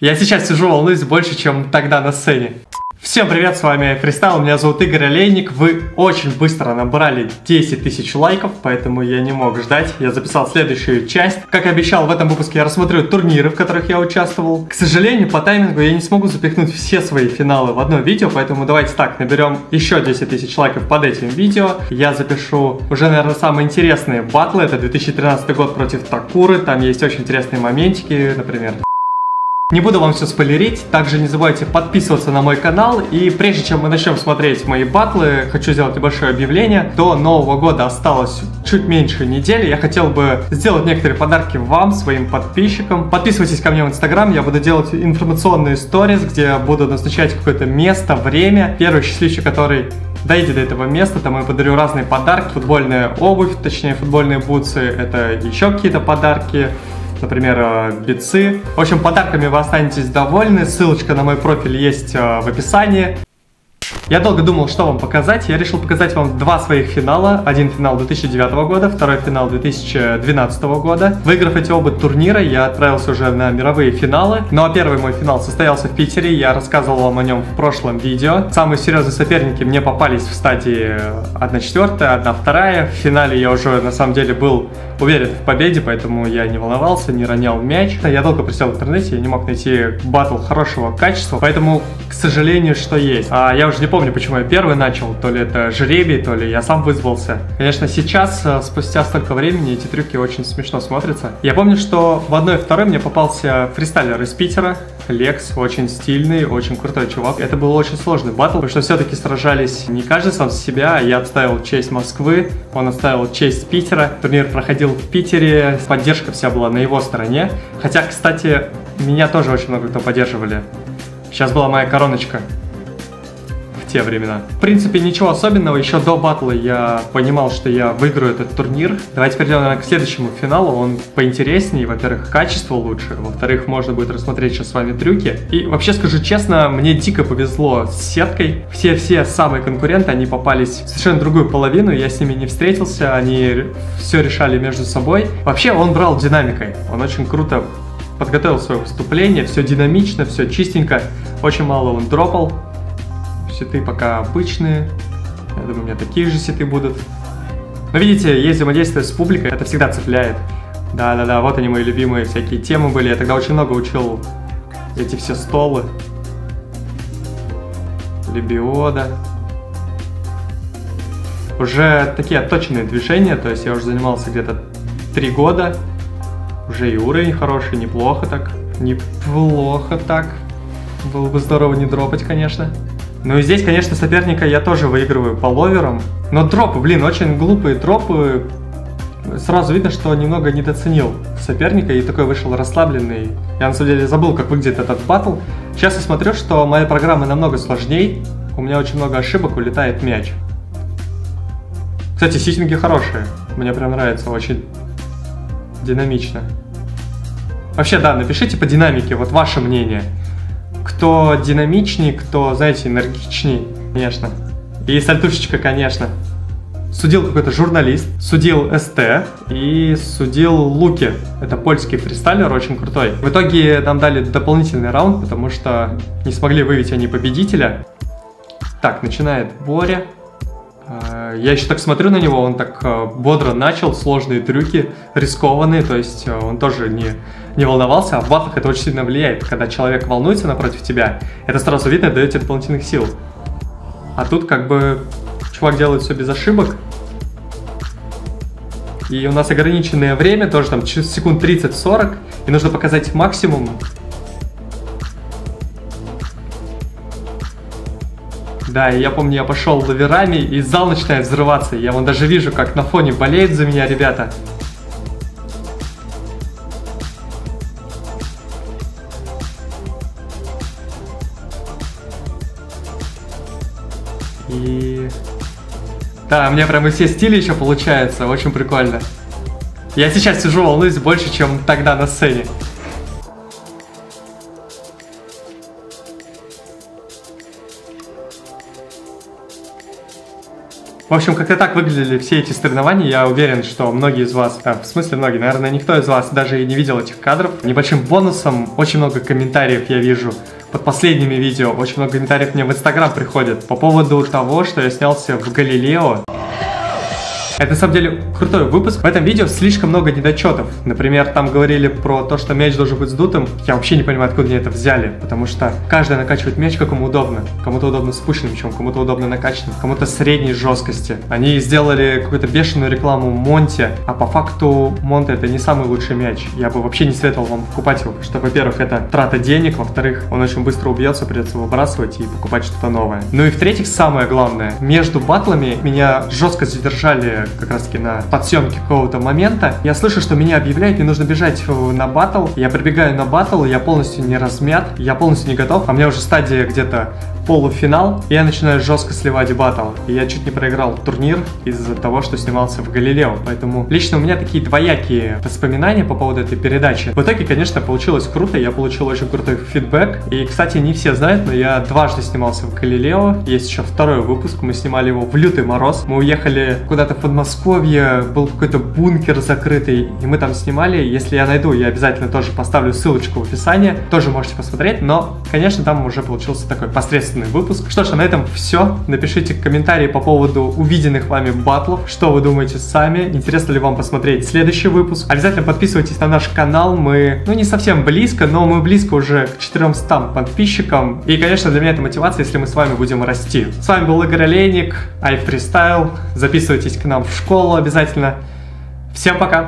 Я сейчас сижу, волнуюсь больше, чем тогда на сцене. Всем привет, с вами Фристайл, меня зовут Игорь Олейник. Вы очень быстро набрали 10 тысяч лайков, поэтому я не мог ждать. Я записал следующую часть. Как и обещал, в этом выпуске я рассмотрю турниры, в которых я участвовал. К сожалению, по таймингу я не смогу запихнуть все свои финалы в одно видео, поэтому давайте так, наберем еще 10 тысяч лайков под этим видео. Я запишу уже, наверное, самые интересные батлы. Это 2013 год против Такуры, там есть очень интересные моментики, например, не буду вам все спойлерить, также не забывайте подписываться на мой канал. И прежде чем мы начнем смотреть мои батлы, хочу сделать небольшое объявление. До Нового года осталось чуть меньше недели. Я хотел бы сделать некоторые подарки вам, своим подписчикам. Подписывайтесь ко мне в Инстаграм, я буду делать информационные сторис, где буду назначать какое-то место, время. Первый счастливчик, который дойдет до этого места, там я подарю разные подарки. Футбольная обувь, точнее футбольные бутсы, это еще какие-то подарки например, э, бицы. В общем, подарками вы останетесь довольны. Ссылочка на мой профиль есть э, в описании. Я долго думал, что вам показать. Я решил показать вам два своих финала. Один финал 2009 года, второй финал 2012 года. Выиграв эти оба турнира, я отправился уже на мировые финалы. Ну а первый мой финал состоялся в Питере. Я рассказывал вам о нем в прошлом видео. Самые серьезные соперники мне попались в стадии 1-4, 1-2. В финале я уже на самом деле был уверен в победе, поэтому я не волновался, не ронял мяч. Я долго присел в интернете, я не мог найти батл хорошего качества, поэтому, к сожалению, что есть. А я уже не помню, почему я первый начал, то ли это жребий, то ли я сам вызвался. Конечно, сейчас, э, спустя столько времени, эти трюки очень смешно смотрятся. Я помню, что в одной и второй мне попался фристайлер из Питера, Лекс, очень стильный, очень крутой чувак. Это был очень сложный батл, потому что все-таки сражались не каждый сам с себя, я отставил честь Москвы, он отставил честь Питера. Турнир проходил в Питере, поддержка вся была на его стороне. Хотя, кстати, меня тоже очень много кто поддерживали. Сейчас была моя короночка те времена. В принципе, ничего особенного. Еще до батла я понимал, что я выиграю этот турнир. Давайте перейдем, наверное, к следующему финалу. Он поинтереснее. Во-первых, качество лучше. Во-вторых, можно будет рассмотреть сейчас с вами трюки. И вообще, скажу честно, мне дико повезло с сеткой. Все-все самые конкуренты, они попались в совершенно другую половину. Я с ними не встретился. Они все решали между собой. Вообще, он брал динамикой. Он очень круто подготовил свое выступление, все динамично, все чистенько, очень мало он дропал, сеты пока обычные. Я думаю, у меня такие же сеты будут. Но видите, есть взаимодействие с публикой, это всегда цепляет. Да-да-да, вот они мои любимые всякие темы были. Я тогда очень много учил эти все столы. Либиода. Уже такие отточенные движения, то есть я уже занимался где-то три года. Уже и уровень хороший, неплохо так. Неплохо так. Было бы здорово не дропать, конечно. Ну и здесь, конечно, соперника я тоже выигрываю по ловерам. Но дропы, блин, очень глупые дропы. Сразу видно, что немного недооценил соперника и такой вышел расслабленный. Я на самом деле забыл, как выглядит этот батл. Сейчас я смотрю, что моя программа намного сложнее. У меня очень много ошибок, улетает мяч. Кстати, ситинги хорошие. Мне прям нравится, очень динамично. Вообще, да, напишите по динамике, вот ваше мнение кто динамичнее, кто, знаете, энергичней, конечно. И сальтушечка, конечно. Судил какой-то журналист, судил СТ и судил Луки. Это польский фристайлер, очень крутой. В итоге нам дали дополнительный раунд, потому что не смогли выявить они победителя. Так, начинает Боря. А, я еще так смотрю на него, он так а, бодро начал, сложные трюки, рискованные, то есть а, он тоже не, не волновался, а в батлах это очень сильно влияет. Когда человек волнуется напротив тебя, это сразу видно, дает тебе дополнительных сил. А тут как бы чувак делает все без ошибок. И у нас ограниченное время, тоже там секунд 30-40, и нужно показать максимум, Да, и я помню, я пошел лаверами, и зал начинает взрываться. Я вон даже вижу, как на фоне болеют за меня ребята. И... Да, меня прям и все стили еще получается, очень прикольно. Я сейчас сижу, волнуюсь больше, чем тогда на сцене. В общем, как-то так выглядели все эти соревнования. Я уверен, что многие из вас, а, в смысле многие, наверное, никто из вас даже и не видел этих кадров. Небольшим бонусом очень много комментариев я вижу под последними видео. Очень много комментариев мне в Инстаграм приходит по поводу того, что я снялся в Галилео. Это на самом деле крутой выпуск. В этом видео слишком много недочетов. Например, там говорили про то, что мяч должен быть сдутым. Я вообще не понимаю, откуда они это взяли. Потому что каждый накачивает мяч, как ему удобно. Кому-то удобно с пущенным кому-то удобно накачанным, кому-то средней жесткости. Они сделали какую-то бешеную рекламу Монте, а по факту Монте это не самый лучший мяч. Я бы вообще не советовал вам покупать его, потому что, во-первых, это трата денег, во-вторых, он очень быстро убьется, придется выбрасывать и покупать что-то новое. Ну и в-третьих, самое главное, между батлами меня жестко задержали как раз таки на подсъемке какого-то момента. Я слышу, что меня объявляют, мне нужно бежать на батл. Я прибегаю на батл, я полностью не размят, я полностью не готов. А у меня уже стадия где-то полуфинал, я начинаю жестко сливать батл. И я чуть не проиграл турнир из-за того, что снимался в Галилео. Поэтому лично у меня такие двоякие воспоминания по поводу этой передачи. В итоге, конечно, получилось круто, я получил очень крутой фидбэк. И, кстати, не все знают, но я дважды снимался в Галилео. Есть еще второй выпуск, мы снимали его в лютый мороз. Мы уехали куда-то в Подмосковье, был какой-то бункер закрытый, и мы там снимали. Если я найду, я обязательно тоже поставлю ссылочку в описании. Тоже можете посмотреть, но, конечно, там уже получился такой посредственный качественный выпуск. Что ж, а на этом все. Напишите комментарии по поводу увиденных вами батлов, что вы думаете сами, интересно ли вам посмотреть следующий выпуск. Обязательно подписывайтесь на наш канал, мы, ну не совсем близко, но мы близко уже к 400 подписчикам. И, конечно, для меня это мотивация, если мы с вами будем расти. С вами был Игорь Олейник, iFreestyle. Записывайтесь к нам в школу обязательно. Всем пока!